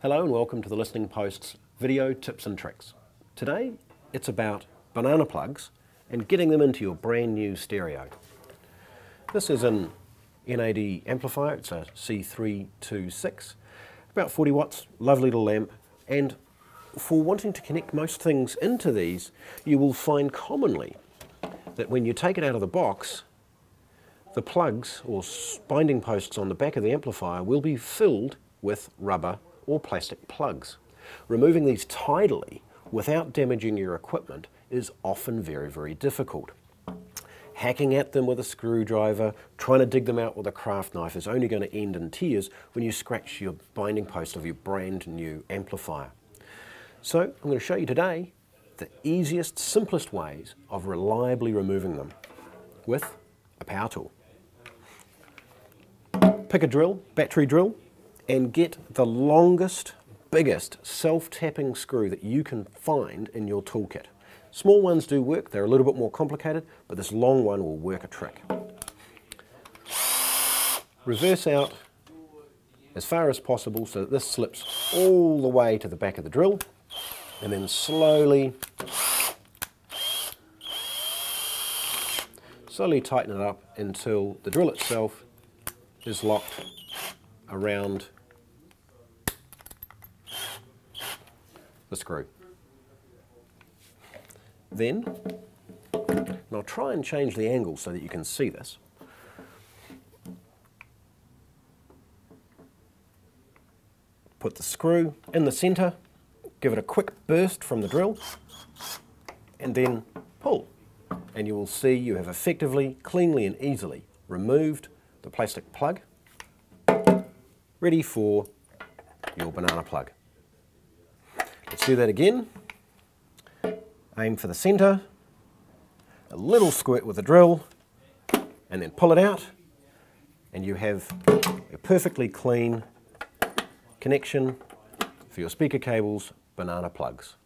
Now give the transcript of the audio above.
Hello and welcome to the Listening Post's video tips and tricks. Today it's about banana plugs and getting them into your brand new stereo. This is an NAD amplifier, it's a C326, about 40 watts, lovely little lamp, and for wanting to connect most things into these, you will find commonly that when you take it out of the box, the plugs or binding posts on the back of the amplifier will be filled with rubber or plastic plugs. Removing these tidily without damaging your equipment is often very, very difficult. Hacking at them with a screwdriver, trying to dig them out with a craft knife is only going to end in tears when you scratch your binding post of your brand new amplifier. So I'm going to show you today the easiest, simplest ways of reliably removing them with a power tool. Pick a drill, battery drill, and get the longest, biggest self-tapping screw that you can find in your toolkit. Small ones do work, they're a little bit more complicated, but this long one will work a trick. Reverse out as far as possible so that this slips all the way to the back of the drill, and then slowly, slowly tighten it up until the drill itself is locked around the screw. Then, and I'll try and change the angle so that you can see this. Put the screw in the center, give it a quick burst from the drill, and then pull. And you will see you have effectively, cleanly and easily removed the plastic plug, ready for your banana plug. Let's do that again. Aim for the center, a little squirt with the drill, and then pull it out, and you have a perfectly clean connection for your speaker cables banana plugs.